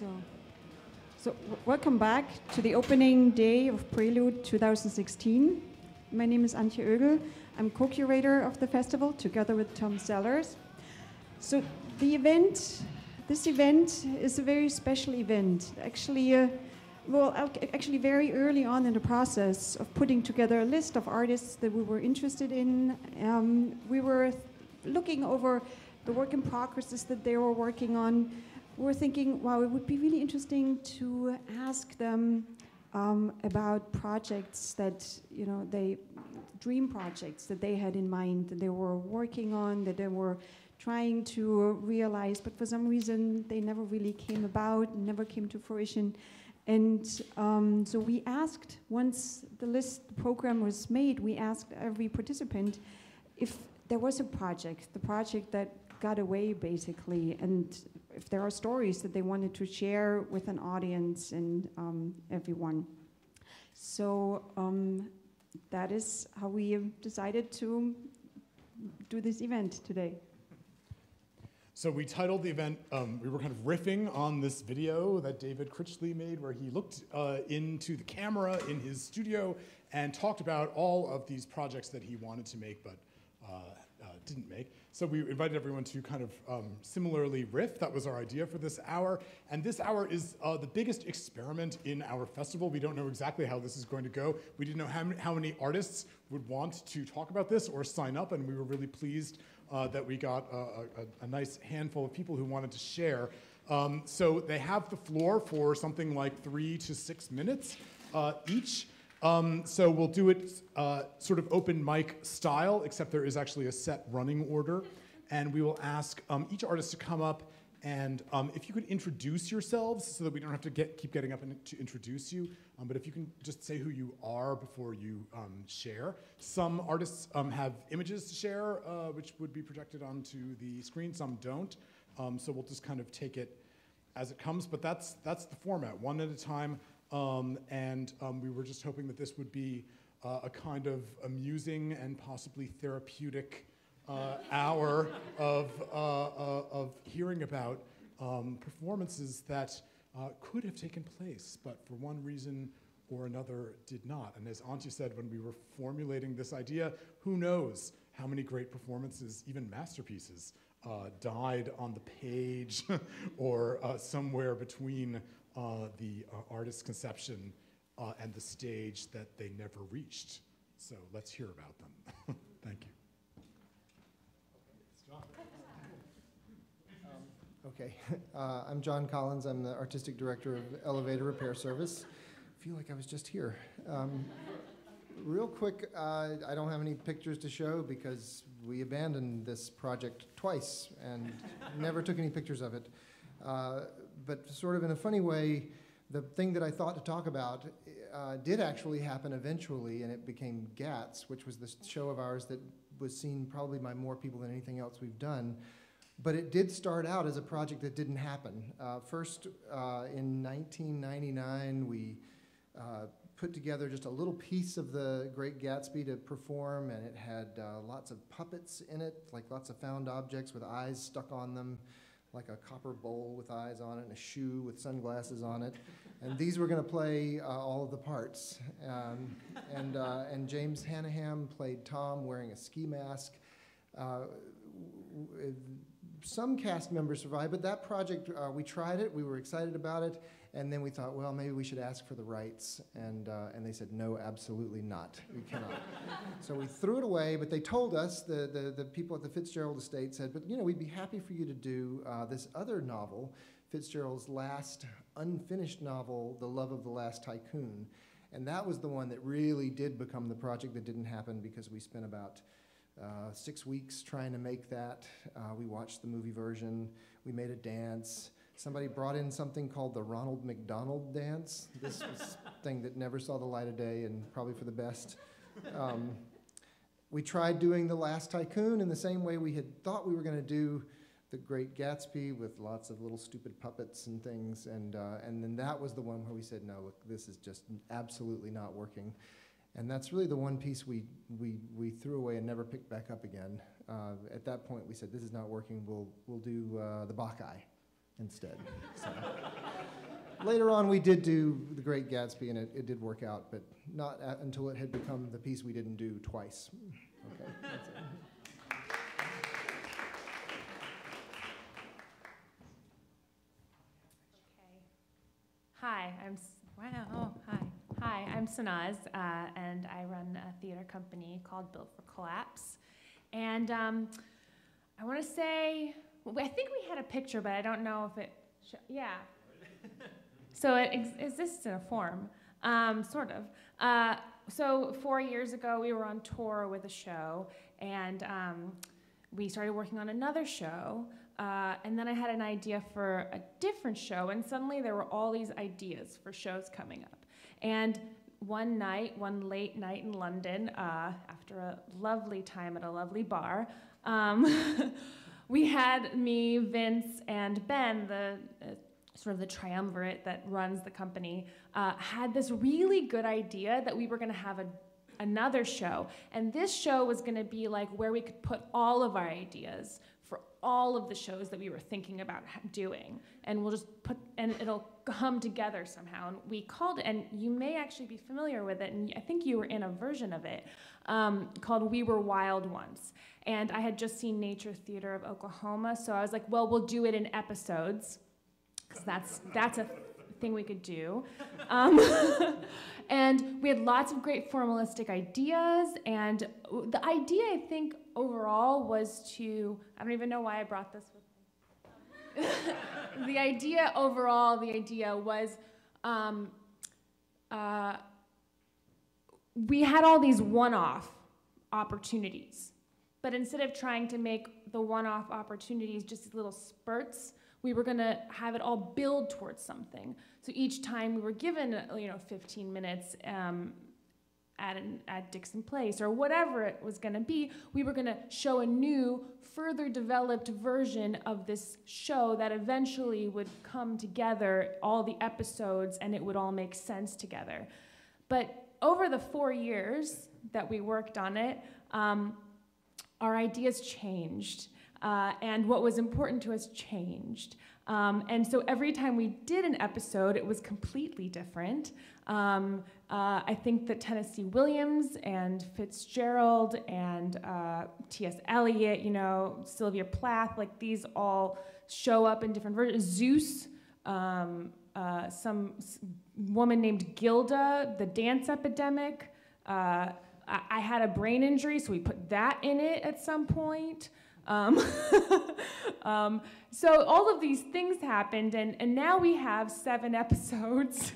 So, so welcome back to the opening day of Prelude 2016. My name is Antje Oegel. I'm co-curator of the festival together with Tom Sellers. So the event, this event is a very special event. Actually, uh, well, actually very early on in the process of putting together a list of artists that we were interested in, um, we were looking over the work in progresses that they were working on. We were thinking, wow, it would be really interesting to ask them um, about projects that you know they dream projects that they had in mind that they were working on that they were trying to realize but for some reason they never really came about never came to fruition. And um, so we asked once the list the program was made we asked every participant if there was a project the project that got away basically and if there are stories that they wanted to share with an audience and um, everyone so um, that is how we decided to do this event today. So we titled the event, um, we were kind of riffing on this video that David Critchley made where he looked uh, into the camera in his studio and talked about all of these projects that he wanted to make but uh, uh, didn't make. So we invited everyone to kind of um, similarly riff. That was our idea for this hour. And this hour is uh, the biggest experiment in our festival. We don't know exactly how this is going to go. We didn't know how many, how many artists would want to talk about this or sign up, and we were really pleased uh, that we got a, a, a, nice handful of people who wanted to share. Um, so they have the floor for something like three to six minutes uh, each. Um, so we'll do it uh, sort of open mic style, except there is actually a set running order. And we will ask um, each artist to come up and um, if you could introduce yourselves so that we don't have to get, keep getting up and to introduce you, um, but if you can just say who you are before you um, share. Some artists um, have images to share, uh, which would be projected onto the screen, some don't. So we'll just kind of take it as it comes, but that's, that's the format, one at a time. Um, and we were just hoping that this would be uh, a kind of amusing and possibly therapeutic uh, hour of, uh, uh, of hearing about um, performances that uh, could have taken place, but for one reason or another did not. And as Antje said when we were formulating this idea, who knows how many great performances, even masterpieces, uh, died on the page or somewhere between the artist's conception and the stage that they never reached. So let's hear about them. Thank you. Okay, uh, I'm John Collins. I'm the artistic director of Elevator Repair Service. I feel like I was just here. Um, real quick, uh, I don't have any pictures to show because we abandoned this project twice and never took any pictures of it. Uh, but sort of in a funny way, the thing that I thought to talk about uh, did actually happen eventually, and it became Gatz, which was the show of ours that was seen probably by more people than anything else we've done. But it did start out as a project that didn't happen. Uh, first, uh, in 1999, we uh, put together just a little piece of the Great Gatsby to perform, and it had uh, lots of puppets in it, like lots of found objects with eyes stuck on them, like a copper bowl with eyes on it, and a shoe with sunglasses on it. And these were going to play uh, all of the parts. Um, and, uh, and James Hannaham played Tom wearing a ski mask some cast members survived, but that project, uh, we tried it, we were excited about it, and then we thought, well, maybe we should ask for the rights. And, uh, and they said, no, absolutely not. We cannot. so we threw it away, but they told us, the, the, the, people at the Fitzgerald estate said, but you know, we'd be happy for you to do uh, this other novel, Fitzgerald's last unfinished novel, The Love of the Last Tycoon. And that was the one that really did become the project that didn't happen because we spent about uh, six weeks trying to make that. Uh, we watched the movie version. We made a dance. Somebody brought in something called the Ronald McDonald dance. This was a thing that never saw the light of day and probably for the best. Um, we tried doing The Last Tycoon in the same way we had thought we were going to do The Great Gatsby with lots of little stupid puppets and things. And, uh, and then that was the one where we said, no, look, this is just absolutely not working. And that's really the one piece we, we, we threw away and never picked back up again. Uh, at that point, we said, this is not working, we'll, we'll do uh, the Bacchae. Instead. So. Later on, we did do The Great Gatsby, and it, it did work out, but not a- until it had become the piece we didn't do twice. Okay. Hi, I'm wow. Hi. Hi, I'm Sanaz, uh, and I run a theater company called Built for Collapse. And um, I want to say, I think we had a picture, but I don't know if it. Yeah. so it ex- exists in a form, um, sort of. Uh, so four years ago, we were on tour with a show, and um, we started working on another show. Uh, and then I had an idea for a different show, and suddenly there were all these ideas for shows coming up. And one night, one late night in London, uh, after a lovely time at a lovely bar, um, we had me, Vince, and Ben, the uh, sort of the triumvirate that runs the company, uh, had this really good idea that we were going to have a another show. And this show was going to be like where we could put all of our ideas for all of the shows that we were thinking about doing. And we'll just put, and it'll come together somehow. And we called it, and you may actually be familiar with it, and I think you were in a version of it um, called We Were Wild Once. And I had just seen Nature Theater of Oklahoma, so I was like, well, we'll do it in episodes, because that's, that's a thing we could do. Um, and we had lots of great formalistic ideas. And the idea, I think, overall was to I don't even know why I brought this with me. the idea overall, the idea was um, uh, we had all these one off opportunities. But instead of trying to make the one off opportunities just little spurts, we were going to have it all build towards something. So each time we were given, uh, you know, 15 minutes um, at, an, at Dixon Place or whatever it was going to be, we were going to show a new, further developed version of this show that eventually would come together, all the episodes, and it would all make sense together. But over the four years that we worked on it, um, our ideas changed. Uh, and what was important to us changed. Um, and so every time we did an episode, it was completely different. Um, uh, I think that Tennessee Williams and Fitzgerald and uh, T.S. Eliot, you know, Sylvia Plath, like these all show up in different versions. Zeus, um, uh, some woman named Gilda, the dance epidemic. I, I had a brain injury, so we put that in it at some point. Um, um, so all of these things happened, and, and now we have seven episodes,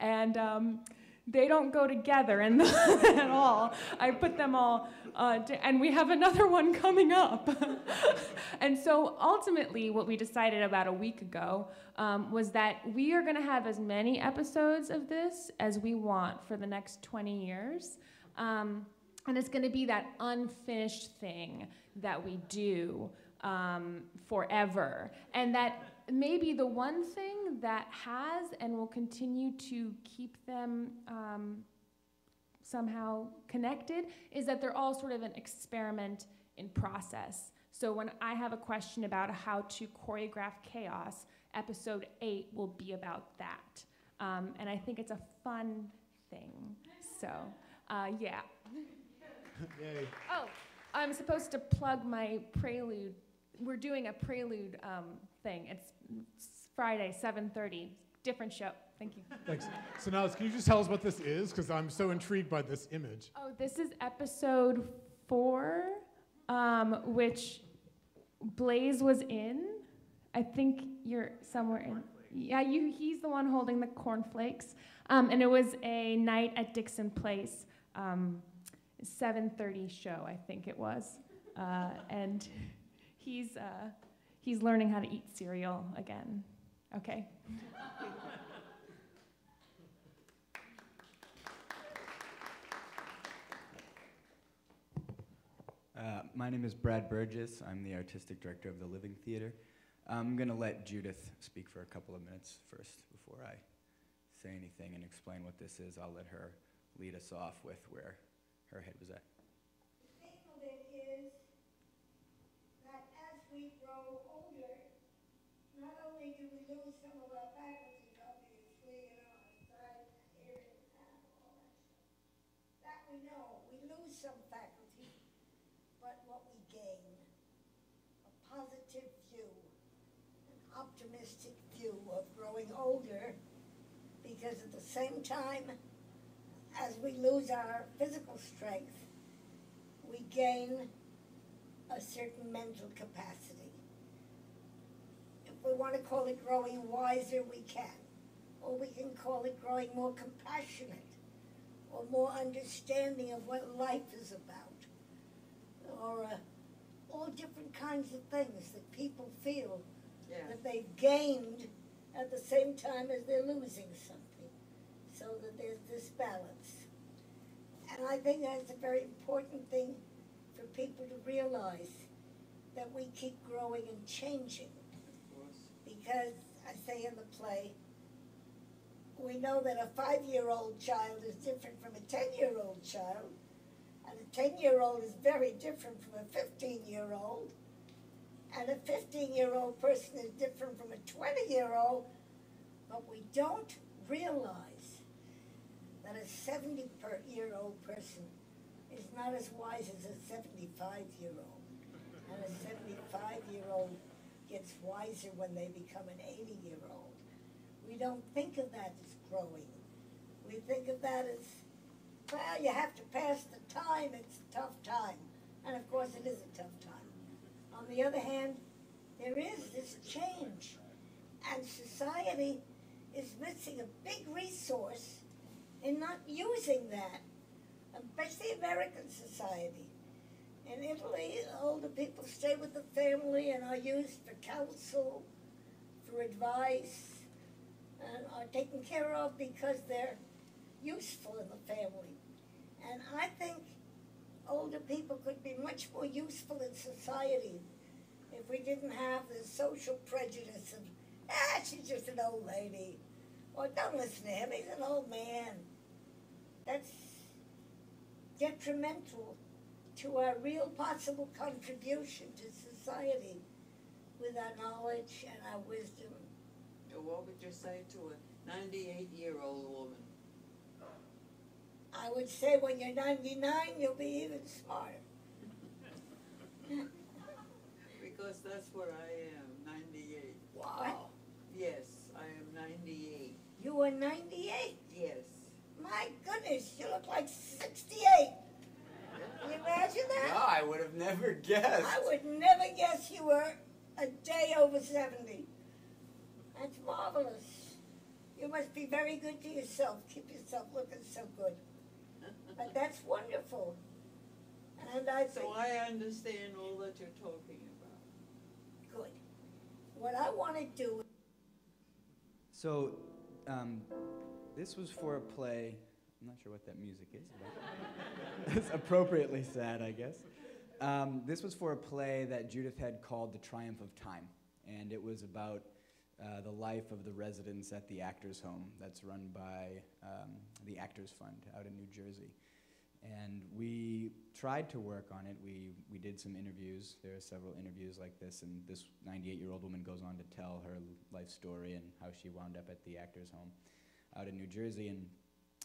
and um, they don't go together in the, at all. I put them all, uh, to, and we have another one coming up. and so ultimately, what we decided about a week ago um, was that we are going to have as many episodes of this as we want for the next 20 years. Um, and it's going to be that unfinished thing that we do um, forever. And that maybe the one thing that has and will continue to keep them um, somehow connected is that they're all sort of an experiment in process. So when I have a question about how to choreograph chaos, episode eight will be about that. Um, and I think it's a fun thing. So, uh, yeah. Yay. Oh, I'm supposed to plug my prelude. We're doing a prelude um, thing. It's, it's Friday, 7:30. Different show. Thank you. Thanks. So now, can you just tell us what this is? Because I'm so intrigued by this image. Oh, this is episode four, um, which Blaze was in. I think you're somewhere in. Yeah, you. He's the one holding the cornflakes. Um, and it was a night at Dixon Place, um, 7:30 show, I think it was. Uh, and he's uh, he's learning how to eat cereal again. Okay. Uh, my name is Brad Burgess. I'm the artistic director of the Living Theater. I'm going to let Judith speak for a couple of minutes first before I say anything and explain what this is. I'll let her lead us off with where her head was at. The thing of it is that as we grow older, not only do we lose some of our hearing, all that stuff. That we know, we lose some faculty, but what we gain, a positive view, an optimistic view of growing older, because at the same time, as we lose our physical strength, we gain a certain mental capacity. If we want to call it growing wiser, we can. Or we can call it growing more compassionate, or more understanding of what life is about, or uh, all different kinds of things that people feel Yeah. that they've gained at the same time as they're losing something, so that there's this balance. And I think that's a very important thing for people to realize that we keep growing and changing. Because I say in the play, we know that a five year old child is different from a 10 year old child, and a 10 year old is very different from a 15 year old, and a 15 year old person is different from a 20 year old, but we don't realize that a 70 per year old person is not as wise as a 75 year old. And a 75 year old gets wiser when they become an 80 year old. We don't think of that as growing. We think of that as, well, you have to pass the time, it's a tough time. And of course, it is a tough time. On the other hand, there is this change, and society is missing a big resource in not using that, especially American society. In Italy, older people stay with the family and are used for counsel, for advice, and are taken care of because they're useful in the family. And I think older people could be much more useful in society if we didn't have the social prejudice of, ah, she's just an old lady. Or don't listen to him, he's an old man. That's detrimental to our real possible contribution to society with our knowledge and our wisdom. What would you say to a ninety-eight-year-old woman? I would say when you're 99, you'll be even smarter. Because that's what I am, ninety-eight. Wow. Yes, I am ninety-eight, You are 98. yes. My goodness, you look like 68. Can you imagine that? No, I would have never guessed. I would never guess you were a day over 70. That's marvelous. You must be very good to yourself. Keep yourself looking so good. But that's wonderful. And I think, So I understand all that you're talking about. good. What I want to do So, um, this was for a play. I'm not sure what that music is. But it's appropriately sad, I guess. Um, this was for a play that Judith had called The Triumph of Time. And it was about uh, the life of the residents at the Actors Home that's run by um, the Actors Fund out in New Jersey. And we tried to work on it. We, we did some interviews. There are several interviews like this, and this 98 year old woman goes on to tell her life story and how she wound up at the Actors Home out in New Jersey. And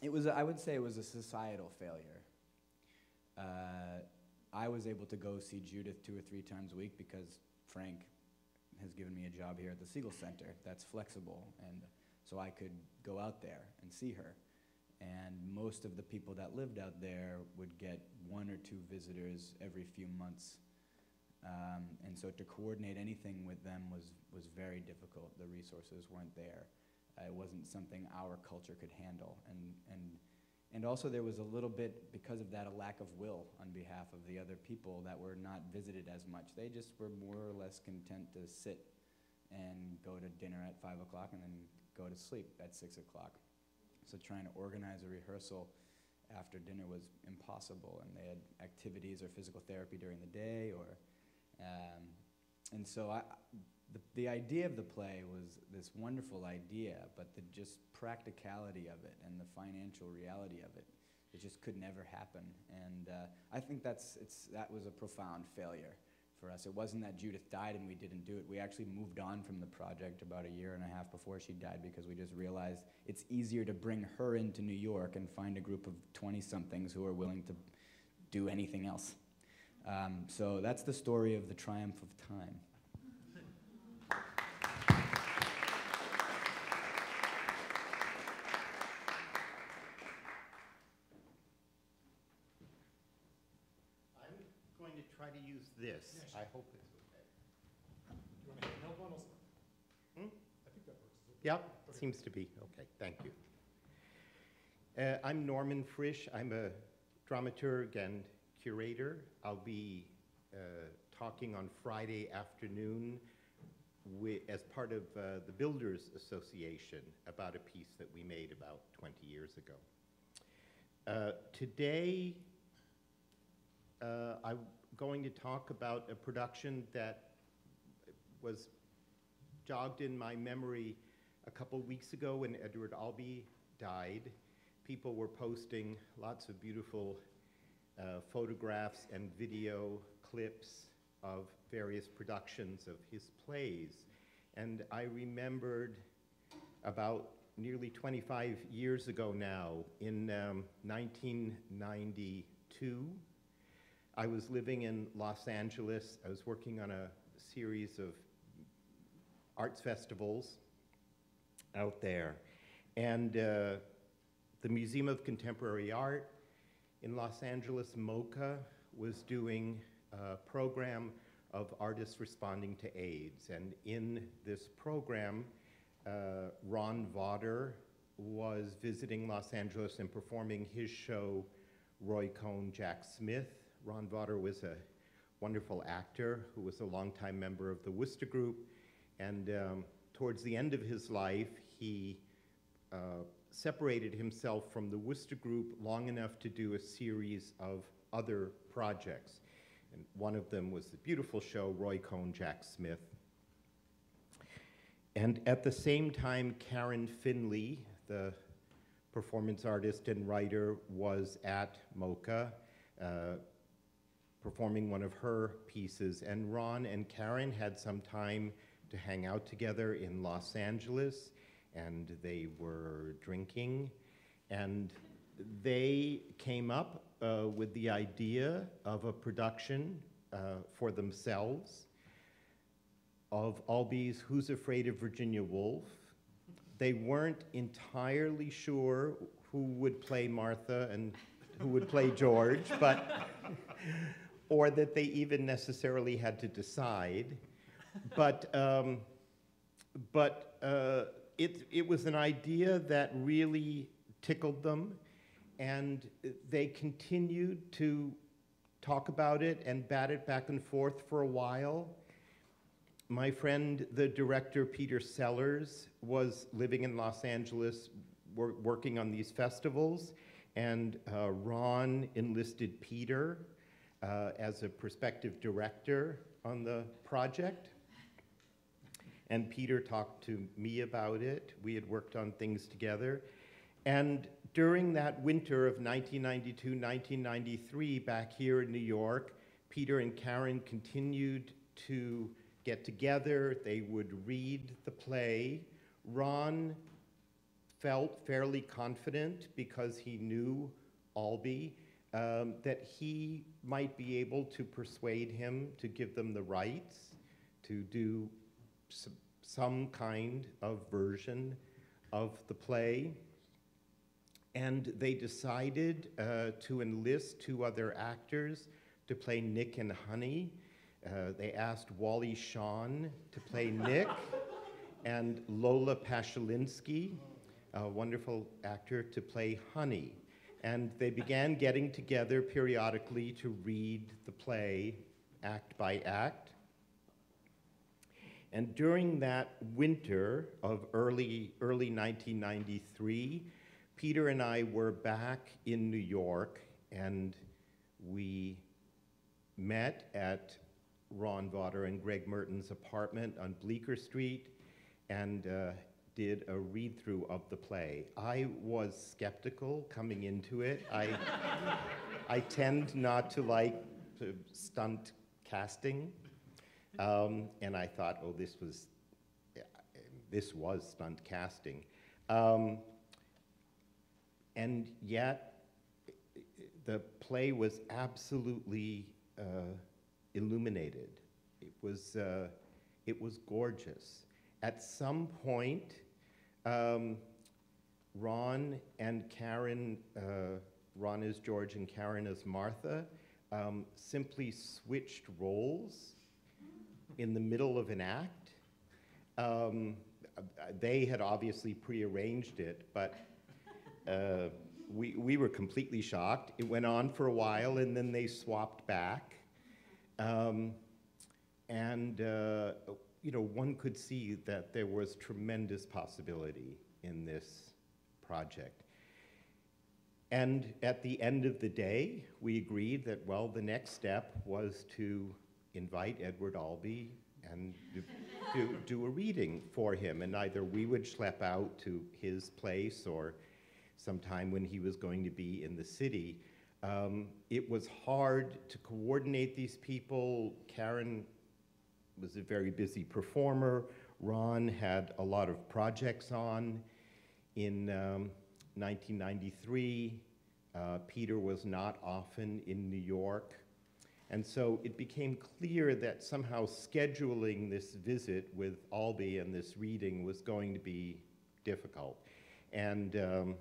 it was, I would say, it was a societal failure. Uh, I was able to go see Judith two or three times a week because Frank has given me a job here at the Segal Center that's flexible, and so I could go out there and see her. And most of the people that lived out there would get one or two visitors every few months. Um, and so to coordinate anything with them was, was very difficult. The resources weren't there. Uh, it wasn't something our culture could handle. And, and, and also there was a little bit, because of that, a lack of will on behalf of the other people that were not visited as much. They just were more or less content to sit and go to dinner at five o'clock and then go to sleep at six o'clock. So trying to organize a rehearsal after dinner was impossible, and they had activities or physical therapy during the day, or um, and so I, the the idea of the play was this wonderful idea, but the just practicality of it and the financial reality of it, it just could never happen. And uh, I think that's it's that was a profound failure for us. It wasn't that Judith died and we didn't do it. We actually moved on from the project about a year and a half before she died because we just realized it's easier to bring her into New York and find a group of 20 somethings who are willing to do anything else. Um, so that's the story of the triumph of time. I'm going to try to use this. I hope it's okay. You want to help on us? Hmm? I think that works. Yep, seems to be. Okay, thank you. Uh, I'm Norman Frisch. I'm a dramaturg and curator. I'll be uh, talking on Friday afternoon as part of uh, the Builders Association about a piece that we made about 20 years ago. Uh, today, uh, I'm going to talk about a production that was jogged in my memory a couple weeks ago when Edward Albee died. People were posting lots of beautiful uh, photographs and video clips of various productions of his plays. And I remembered about nearly 25 years ago now, in um, 1992, I was living in Los Angeles. I was working on a series of arts festivals out there. And uh, the Museum of Contemporary Art in Los Angeles, MoCA, was doing a program of artists responding to AIDS. And in this program, uh, Ron Vawter was visiting Los Angeles and performing his show, Roy Cohn, Jack Smith. Ron Vawter was a wonderful actor who was a longtime member of the Wooster Group. And um, towards the end of his life, he uh, separated himself from the Wooster Group long enough to do a series of other projects. And one of them was the beautiful show, Roy Cohn, Jack Smith. And at the same time, Karen Finley, the performance artist and writer, was at MoCA uh, performing one of her pieces. And Ron and Karen had some time to hang out together in Los Angeles, and they were drinking. And they came up uh, with the idea of a production uh, for themselves of Albee's Who's Afraid of Virginia Woolf. They weren't entirely sure who would play Martha and who would play George, but or that they even necessarily had to decide. But um, but uh, it it was an idea that really tickled them, and they continued to talk about it and bat it back and forth for a while. My friend, the director Peter Sellers, was living in Los Angeles wor- working on these festivals, and uh, Ron enlisted Peter uh, as a prospective director on the project. And Peter talked to me about it. We had worked on things together. And during that winter of 1992 1993, back here in New York, Peter and Karen continued to get together. They would read the play. Ron felt fairly confident because he knew Albee um, that he might be able to persuade him to give them the rights to do some kind of version of the play. And they decided uh, to enlist two other actors to play Nick and Honey. Uh, they asked Wally Shawn to play Nick and Lola Pashalinski, a wonderful actor, to play Honey. And they began getting together periodically to read the play act by act. And during that winter of early, early 1993, Peter and I were back in New York and we met at Ron Vawter and Greg Mehrten's apartment on Bleecker Street and uh, did a read through of the play. I was skeptical coming into it. I, I tend not to like to stunt casting. Um, and I thought, oh, this was, this was stunt casting. Um, and yet, the play was absolutely uh, illuminated. It was, uh, it was gorgeous. At some point, um, Ron and Karen, uh, Ron as George and Karen as Martha, um, simply switched roles in the middle of an act. Um, they had obviously prearranged it, but uh, we, we were completely shocked. It went on for a while and then they swapped back. Um, and, uh, you know, one could see that there was tremendous possibility in this project. And at the end of the day, we agreed that, well, the next step was to invite Edward Albee and do, do, do, a reading for him. And either we would schlep out to his place or sometime when he was going to be in the city. Um, it was hard to coordinate these people. Karen was a very busy performer. Ron had a lot of projects on. In um, 1993, uh, Peter was not often in New York. And so it became clear that somehow scheduling this visit with Albee and this reading was going to be difficult. And um,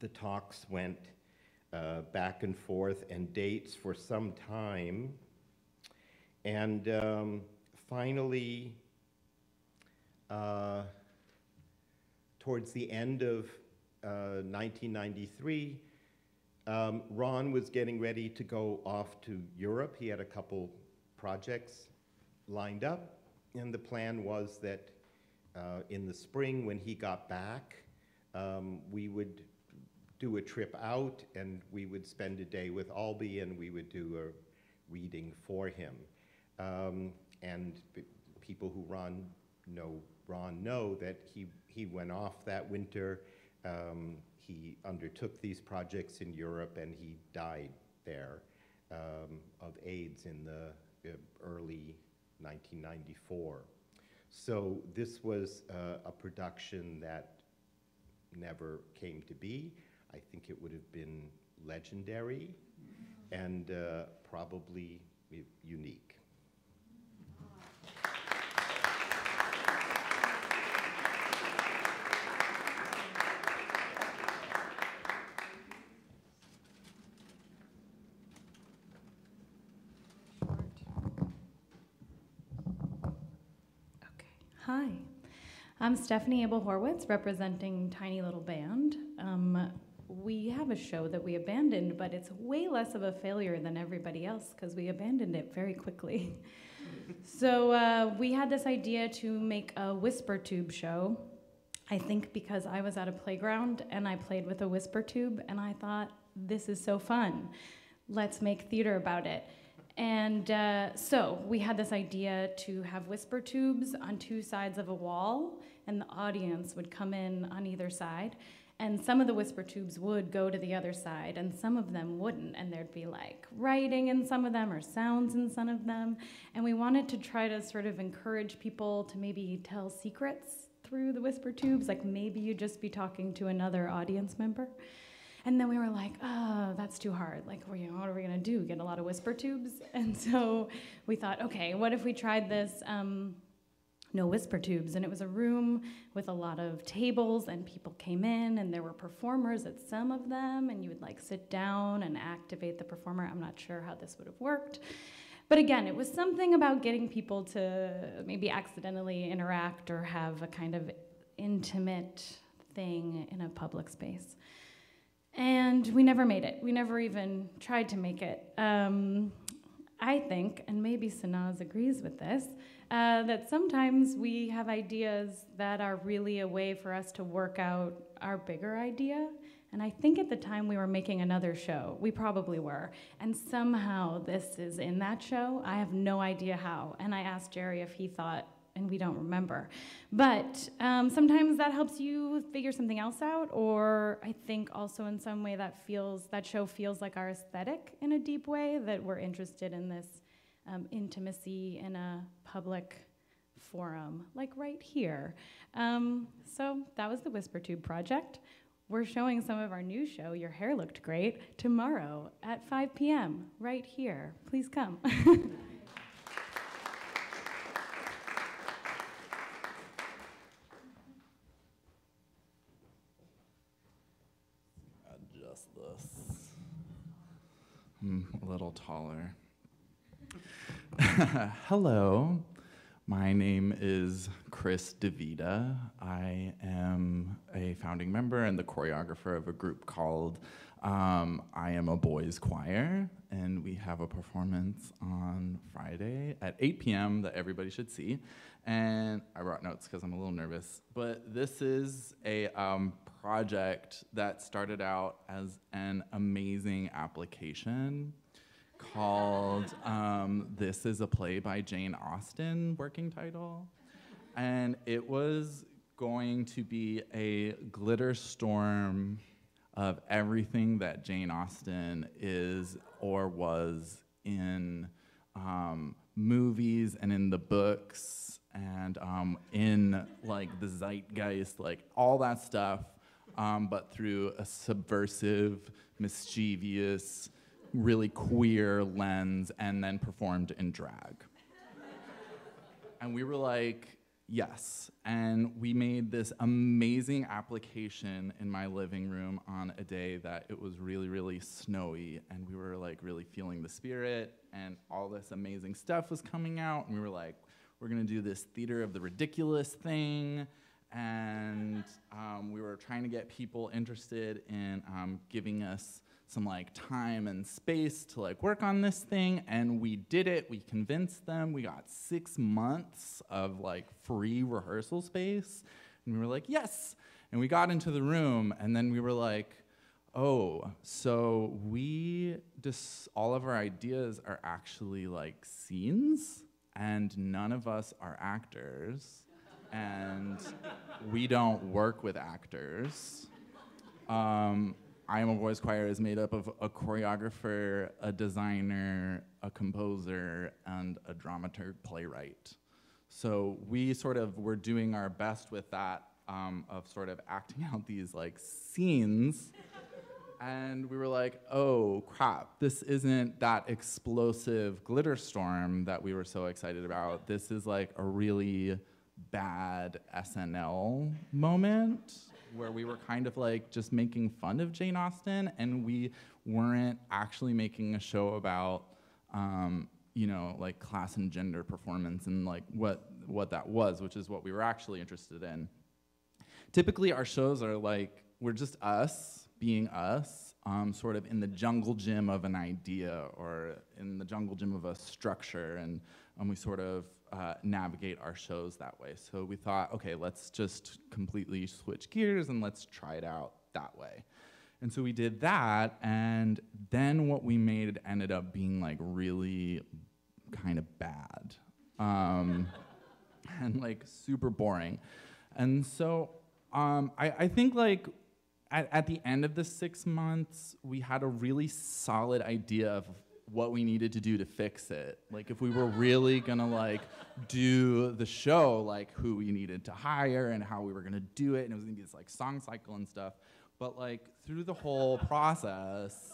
the talks went uh, back and forth and dates for some time. And um, finally, uh, towards the end of uh, 1993, um, Ron was getting ready to go off to Europe. He had a couple projects lined up, and the plan was that uh, in the spring, when he got back, um, we would do a trip out and we would spend a day with Albee and we would do a reading for him. Um, and people who Ron know Ron know that he, he went off that winter. Um, he undertook these projects in Europe and he died there um, of AIDS in the uh, early 1994. So this was uh, a production that never came to be. I think it would have been legendary and uh, probably unique. Hi, I'm Stephanie Abel Horwitz representing Tiny Little Band. Um, we have a show that we abandoned, but it's way less of a failure than everybody else because we abandoned it very quickly. so uh, we had this idea to make a whisper tube show. I think because I was at a playground and I played with a whisper tube, and I thought, this is so fun. Let's make theater about it. And uh, so we had this idea to have whisper tubes on two sides of a wall, and the audience would come in on either side. And some of the whisper tubes would go to the other side, and some of them wouldn't. And there'd be like writing in some of them or sounds in some of them. And we wanted to try to sort of encourage people to maybe tell secrets through the whisper tubes. Like maybe you'd just be talking to another audience member. And then we were like, oh, that's too hard. Like, what are we gonna do? Get a lot of whisper tubes? And so we thought, okay, what if we tried this? Um, no whisper tubes. And it was a room with a lot of tables, and people came in, and there were performers at some of them, and you would like sit down and activate the performer. I'm not sure how this would have worked. But again, it was something about getting people to maybe accidentally interact or have a kind of intimate thing in a public space. And we never made it. We never even tried to make it. Um, I think, and maybe Sanaz agrees with this, uh, that sometimes we have ideas that are really a way for us to work out our bigger idea. And I think at the time we were making another show. We probably were. And somehow this is in that show. I have no idea how. And I asked Jerry if he thought and we don't remember. But um, sometimes that helps you figure something else out, or I think also in some way that feels that show feels like our aesthetic in a deep way that we're interested in this um, intimacy in a public forum, like right here. Um, so that was the Whisper Tube project. We're showing some of our new show, Your Hair Looked Great, tomorrow at 5 p.m. right here. Please come. Adjust this. I'm a little taller. Hello, my name is Chris DeVita. I am a founding member and the choreographer of a group called um, I Am a Boys Choir, and we have a performance on Friday at 8 p.m. that everybody should see. And I brought notes because I'm a little nervous, but this is a um, project that started out as an amazing application called um, This is a Play by Jane Austen, working title. And it was going to be a glitter storm of everything that Jane Austen is or was in um, movies and in the books and um, in like the zeitgeist, like all that stuff, um, but through a subversive, mischievous, really queer lens and then performed in drag. and we were like, yes. And we made this amazing application in my living room on a day that it was really, really snowy. And we were like really feeling the spirit, and all this amazing stuff was coming out. And we were like, we're gonna do this theater of the ridiculous thing. And um, we were trying to get people interested in um, giving us some like time and space to like work on this thing and we did it. We convinced them. We got six months of like free rehearsal space and we were like yes! And we got into the room and then we were like oh so we just all of our ideas are actually like scenes and none of us are actors and we don't work with actors. Um, I Am a Boys Choir is made up of a choreographer, a designer, a composer, and a dramaturg playwright. So we sort of were doing our best with that um, of sort of acting out these like scenes. and we were like, oh crap, this isn't that explosive glitter storm that we were so excited about. This is like a really bad SNL moment where we were kind of like just making fun of Jane Austen, and we weren't actually making a show about, um, you know, like class and gender performance and like what what that was, which is what we were actually interested in. Typically, our shows are like we're just us being us, um, sort of in the jungle gym of an idea or in the jungle gym of a structure, and um, we sort of uh, navigate our shows that way. So we thought, okay, let's just completely switch gears and let's try it out that way. And so we did that, and then what we made ended up being like really kind of bad um, and like super boring. And so um, I, I think like at, at the end of the six months, we had a really solid idea of what we needed to do to fix it. Like if we were really gonna like do the show, like who we needed to hire and how we were gonna do it, and it was gonna be this like song cycle and stuff. But like through the whole process,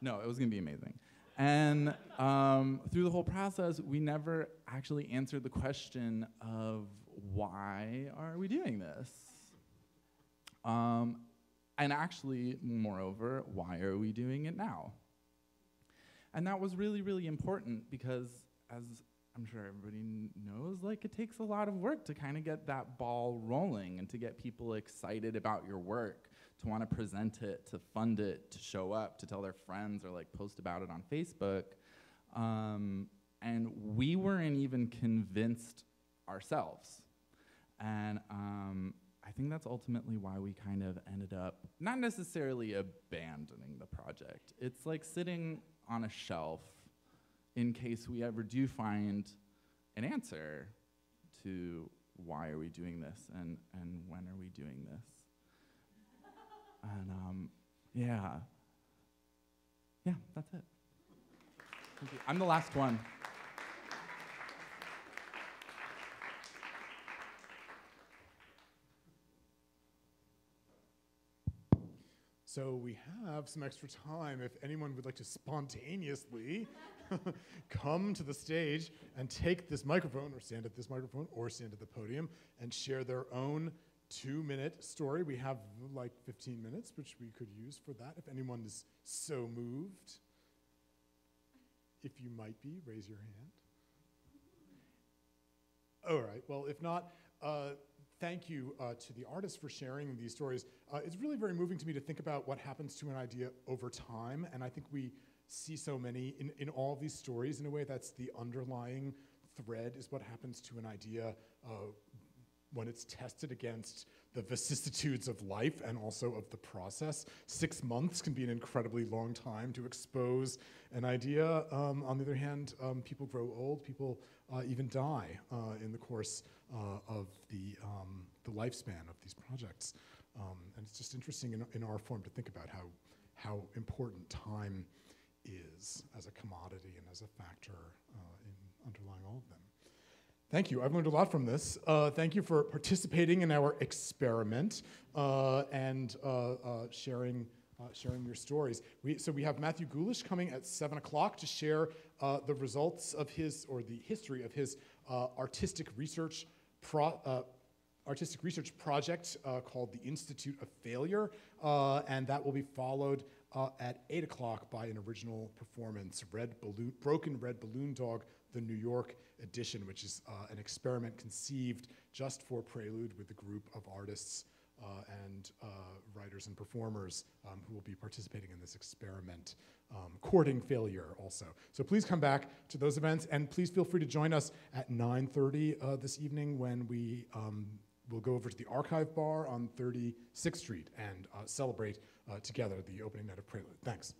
no, it was gonna be amazing. And um, through the whole process, we never actually answered the question of why are we doing this? Um, and actually, moreover, why are we doing it now? And that was really, really important because, as I'm sure everybody knows, like it takes a lot of work to kind of get that ball rolling and to get people excited about your work, to want to present it, to fund it, to show up, to tell their friends or like post about it on Facebook. Um, and we weren't even convinced ourselves. And um, I think that's ultimately why we kind of ended up not necessarily abandoning the project. It's like sitting on a shelf in case we ever do find an answer to why are we doing this and, and when are we doing this. And um, yeah, yeah, that's it. I'm the last one. So we have some extra time if anyone would like to spontaneously come to the stage and take this microphone or stand at this microphone or stand at the podium and share their own two minute story. We have like 15 minutes, which we could use for that if anyone is so moved. If you might be, raise your hand. All right, well, if not, uh, thank you uh, to the artists for sharing these stories. Uh, it's really very moving to me to think about what happens to an idea over time, and I think we see so many in, in all these stories in a way that's the underlying thread is what happens to an idea uh, when it's tested against the vicissitudes of life and also of the process. Six months can be an incredibly long time to expose an idea. Um, on the other hand, um, people grow old, people uh, even die uh, in the course uh, of the, um, the lifespan of these projects. Um, and it's just interesting in, in our form to think about how, how important time is as a commodity and as a factor uh, in underlying all of them. Thank you. I've learned a lot from this. Uh, thank you for participating in our experiment uh, and uh, uh sharing, uh, sharing your stories. We, so we have Matthew Goulish coming at 7 o'clock to share uh, the results of his, or the history of his artistic research pro, artistic research project called the Institute of Failure, and that will be followed at 8 o'clock by an original performance, Red Balloon, Broken Red Balloon Dog, the New York edition, which is uh, an experiment conceived just for Prelude with a group of artists uh, and uh, writers and performers um, who will be participating in this experiment, um, courting failure also. So please come back to those events, and please feel free to join us at 9.30 uh, this evening when we um, will go over to the Archive Bar on 36th Street and uh, celebrate uh, together the opening night of Prelude. Thanks.